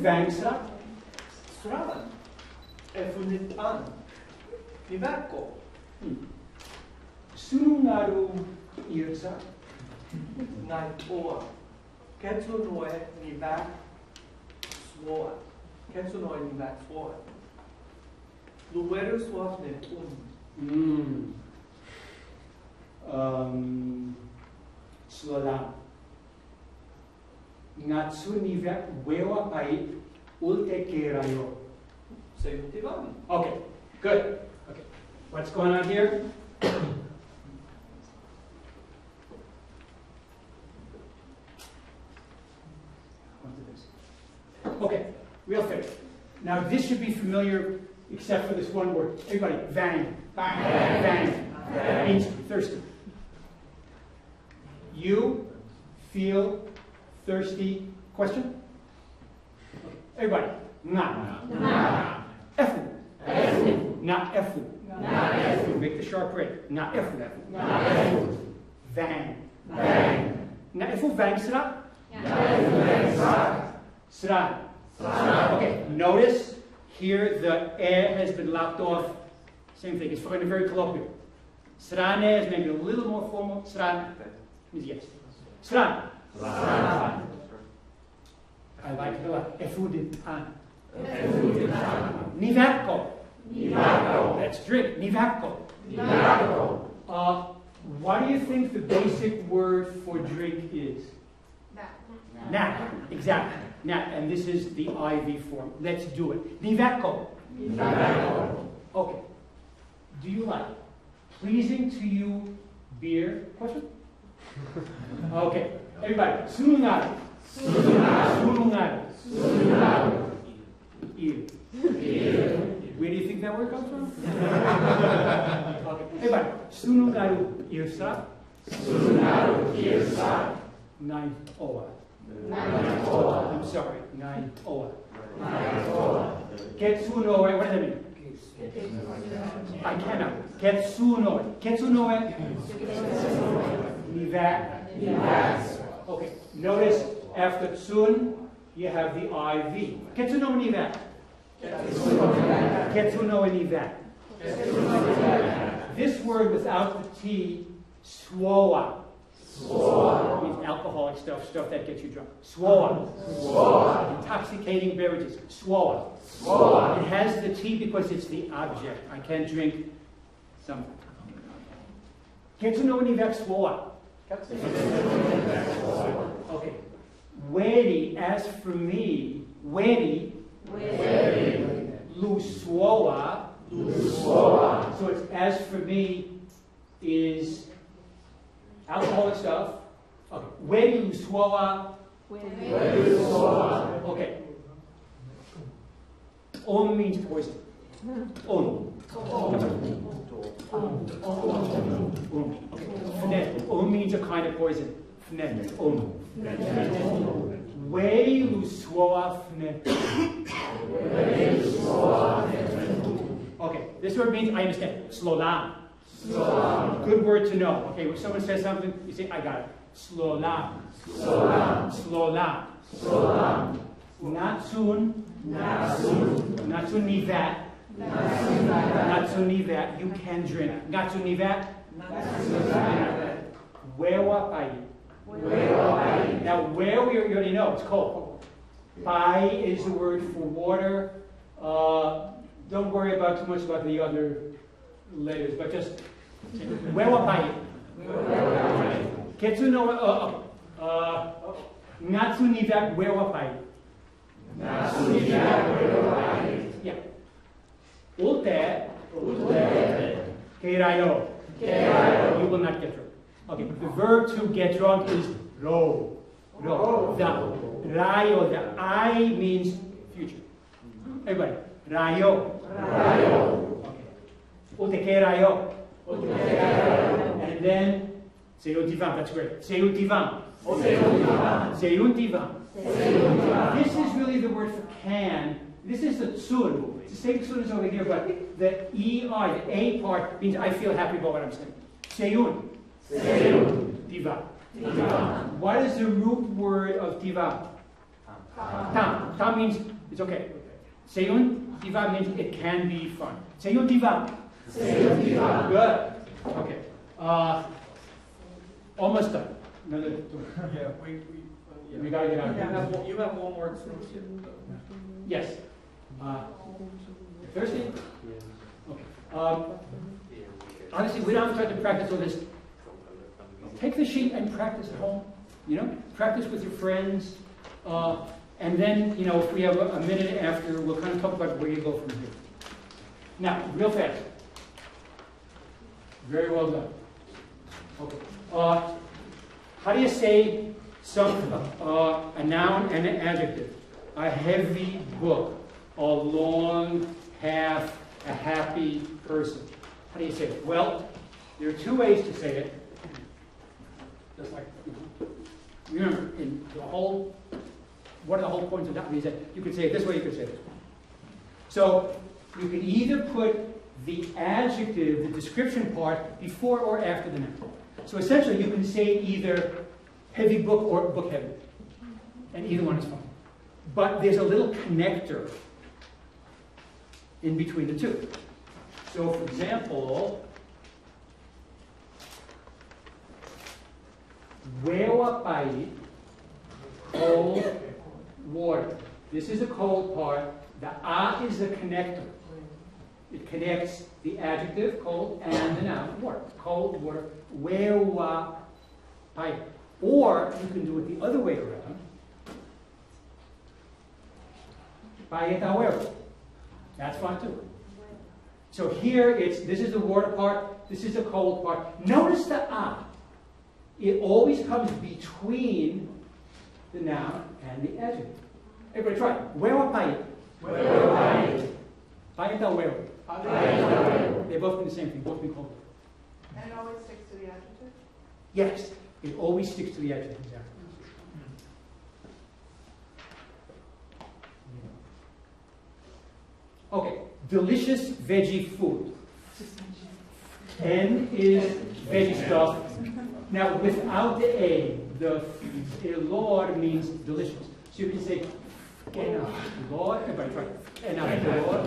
na efu vangsra Sravan. Efunitan. Nivako. sunungaru irsa Naitoa. Ketsunoe nivak svoa. Ketsunoe nivak svoa. Lueru swafne un. Mm. Um, slola. Natsuniva wewa pai ulte kerayo. Seyutivan. Okay, good. Okay, what's going on here? Okay, real quick. Now this should be familiar, except for this one word. Everybody, vang, bang, vang. That means thirsty. You feel thirsty? Question? Everybody, nga. Efu. Not efu. Make the sharp break. Not efu. Vang. Vang. Na efu vang sra? Sra. Okay, notice here the air has been lopped off. Same thing, it's going to very colloquial. Srane is maybe a little more formal. Sran means yes. Sran. I like it a lot. Efuditan. Nivako. Let's drink. Nivako. Uh, what do you think the basic word for drink is? Nap. Exactly. Nap. And this is the IV form. Let's do it. Nivako. Okay. Do you like pleasing to you beer? Question? Okay. Everybody. Sunungaru. Sunungaru. Ear. Where do you think that word comes from? okay. Everybody. Sunungaru irsa. Sunungaru irsa. Nine oa. I'm sorry. Nine oa. Ketsuno. What does that mean? I cannot. Ketsuno. Ketsuno. Nivak. Okay. Notice after tsun, you have the IV. Ketsuno nivak. Ketsuno nivak. This word without the T, swoa. Means alcoholic stuff, stuff that gets you drunk. Swoa. Intoxicating beverages. Swoa. It has the T because it's the object. I can't drink something. Get to know nivek swoa. Okay. Wedi, as for me, wedi, luswoa. So it's as for me is alcoholic stuff. Okay. Wedi luswoa. Okay. Om means poison. Om. Um. Fne. Om means a kind of poison. Fne. Wei luswoa fne. Okay, this word means I understand. Slolam. Good word to know. Okay, when someone says something, you say, I got it. Slolam. Slolam. Not soon. nivat. Natsun nivat. You can drink. Natsun nivat. Wewa pai. Now, where we already know, it's cold. Pai is the word for water. Uh, don't worry about too much about the other letters, but just wewa pai. Ketsu no uh, uh, uh, natsu nivat wewa pai. Yeah. Ulte. Keirayo. You will not get drunk. Okay, the verb to get drunk is ro. Ro. The rayo, the I means future. Everybody. Rayo. Rayo. Okay. Ute que rayo. And then, un divan, that's great. C'est un divan. C'est un divan. This is really the word for can. This is the tsun. The same tsun is over here, but the ER, the A part, means I feel happy about what I'm saying. Seyun. Seyun. Divan. What is the root word of divan? Tam. Tam means it's okay. Seyun. Divan means it can be fun. Seyun divan. Seyun divan. Good. Okay. Uh, almost done. Another. Yeah, we, we, uh, yeah. We gotta get out of You here. have, one- you have one more extension. Yes. Uh, Thursday? Okay. Um, honestly, we don't have time to practice all this. Take the sheet and practice at home. You know, practice with your friends. Uh, and then, you know, if we have a, a minute after, we'll kind of talk about where you go from here. Now, real fast. Very well done. Okay. Uh, how do you say something, uh, a noun and an adjective? A heavy book, a long half, a happy person. How do you say it? Well, there are two ways to say it. Just like, remember, in the whole, one of the whole points of that is that you could say it this way, you could say it this way. So, you can either put the adjective, the description part, before or after the noun. So essentially, you can say either heavy book or book heavy. And either one is fine. But there's a little connector in between the two. So, for example, Wewa pai, cold water. This is the cold part. The a is the connector. It connects the adjective, cold, and the noun, water. Cold water. Wewa pai. Or you can do it the other way around. Payetawero. That's fine too. So here it's this is the water part, this is the cold part. Notice the ah. It always comes between the noun and the adjective. Everybody try. it. Wewa paye. Payetawero. They both mean the same thing, both mean cold. And it always sticks to the adjective? Yes, it always sticks to the adjective. Exactly. Okay, delicious veggie food. N is veggie stuff. Now, without the A, the elor means delicious. So you can say, elor, everybody eh, try. Elor.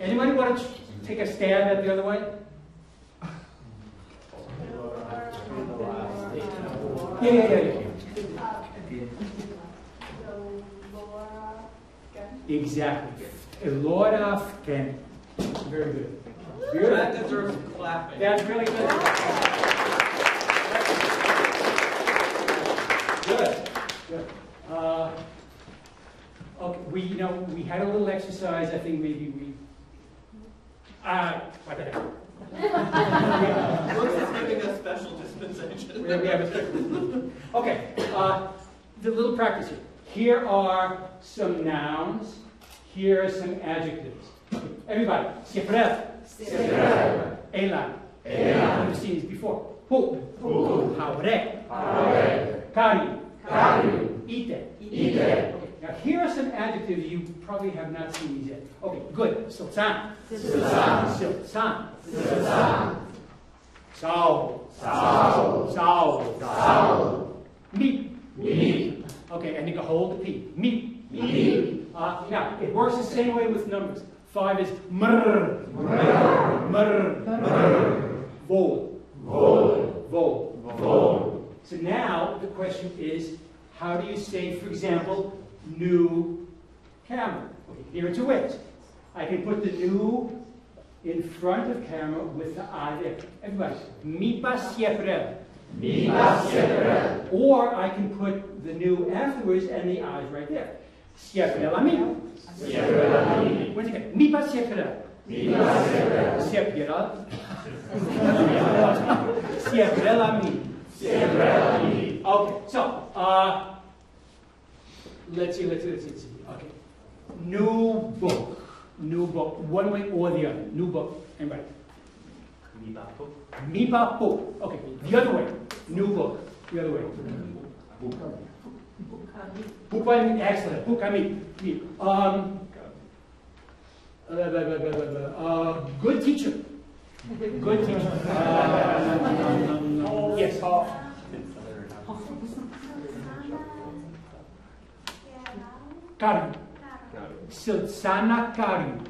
Anybody want to take a stab at the other way? Yeah, yeah, yeah, Elora can. Very good. That deserves clapping. That's really good. Good. Good. Uh, okay, we, you know, we had a little exercise. I think maybe we. Uh? Brooks is giving a special dispensation. We have, a Okay, uh, the little practice here. Here are some nouns. Here are some adjectives. Everybody, siempre. Ela. Ela. You've seen these before. Who? Who. Haure. Haure. Kari. Kari. Ite. Ite. Now here are some adjectives you probably have not seen these yet. Okay, good. Silsan. Silsan. Silsan. Silsan. Sao. Sao. Sao. Sao. Meep. Meep. Okay, and you can hold the P. Meep. Meep. Uh, now, it works the same way with numbers. Five is mrr. Mrr. Mrr. Mrr. Vol. Vol. Vol. Vol. So now the question is, how do you say, for example, new camera? Okay, here are two ways. I can put the new in front of camera with the I there. Everybody, mi siempre. Mi siempre. Or I can put the new afterwards and the I right there. Siempre la mi. Siempre la mi. Once again, mi pa siempre. Mi pa siempre. Siempre. Siebrelami. Siebrelami. Okay, so, uh, let's see, let's see, let's see, let's see. Okay. New book. New book. One way or the other. New book. Anybody? Mipa po. Okay, the other way. New book. The other way. Pupami, excellent. Pukami. Um, uh. Uh, good teacher. Good teacher. Uh, yes. Karu. Siltsana Karu.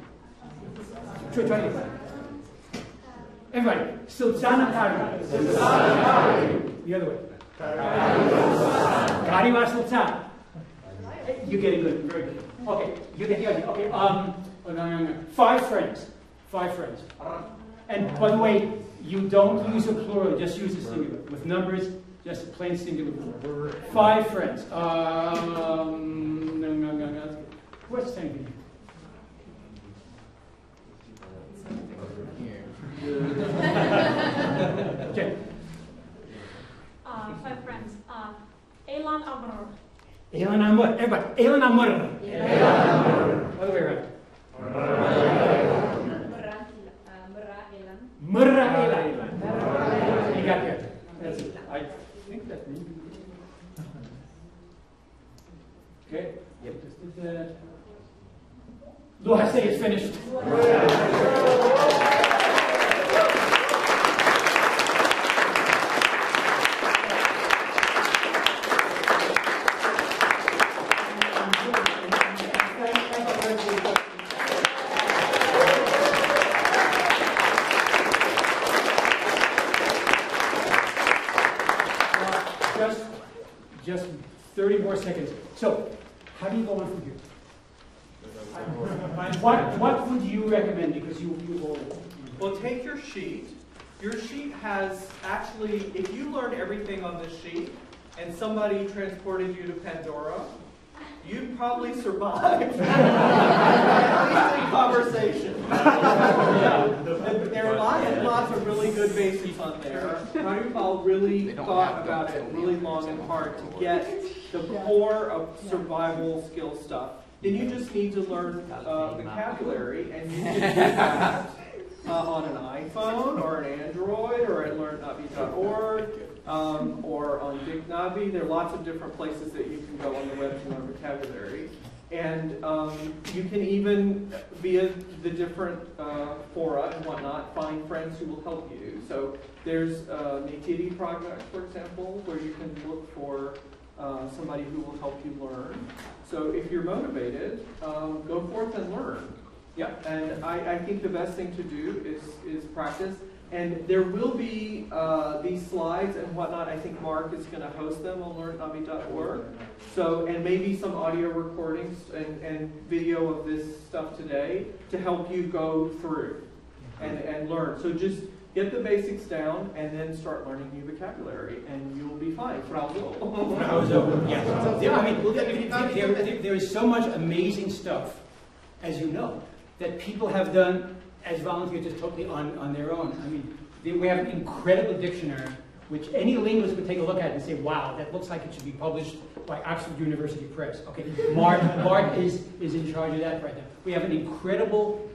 Try, try it. Everybody. Siltsana Karu. The other way. Kariwa Siltsana. You're getting good. Very good. Okay. You get the idea. Okay. Um, oh. Five friends. Five friends. And by the way, you don't use a plural, just use a singular. With numbers, just a plain singular. Five friends. Um. What's the name? Okay. Five friends. Uh, Elan Amr. Elan Amor. Everybody. Elan Amor. Other way around. Merah, uh, Merah Elan. Murra Elan. Just 30 more seconds. So, how do you go on from here? What, what would you recommend? Because you, you all. Well, take your sheet. Your sheet has actually, if you learn everything on this sheet and somebody transported you to Pandora, you'd probably survive. At least in conversation. Yeah. There are lots and lots of really good basics on there. Prabhupada really thought about it really long and hard to get the core of survival skill stuff. Then you just need to learn uh, vocabulary, and you can do that uh, on an iPhone or an Android or at learnnavi.org um, or on Dignavi. There are lots of different places that you can go on the web to learn vocabulary. And um, you can even, via the different uh, fora and whatnot, find friends who will help you. So there's uh, Natiri Project, for example, where you can look for uh, somebody who will help you learn. So if you're motivated, um, go forth and learn. Yeah, and I, I think the best thing to do is, is practice. And there will be uh, these slides and whatnot. I think Mark is going to host them on learnnavi.org. So, and maybe some audio recordings and, and video of this stuff today to help you go through and, and learn. So just get the basics down and then start learning new vocabulary and you'll be fine. I there is so much amazing stuff, as you know, that people have done as volunteers just totally on, on their own. I mean, they- we have an incredible dictionary, which any linguist would take a look at and say, wow, that looks like it should be published by Oxford University Press. Okay, Mark, Mark is, is in charge of that right now. We have an incredible,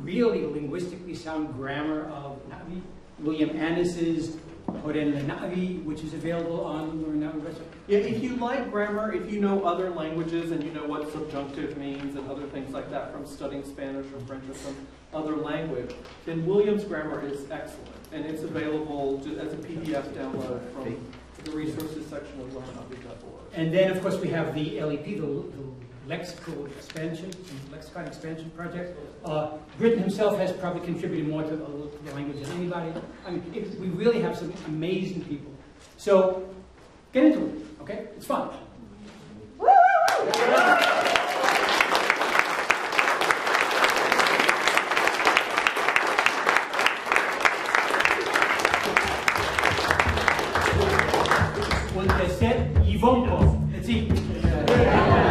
really linguistically sound grammar of Navi. William Annis's Horen Navi, which is available on Navi website. Yeah, if you like grammar, if you know other languages and you know what subjunctive means and other things like that from studying Spanish or French or some other language, then Williams grammar is excellent. And it's available ju- as a PDF download from the resources section of learnnavi.org. And then, of course, we have the LEP, the, the lexical expansion, lexicon expansion project. Uh, Britton himself has probably contributed more to the, to the language than anybody. I mean, it, we really have some amazing people. So, get into it, okay? It's fun. Obrigado.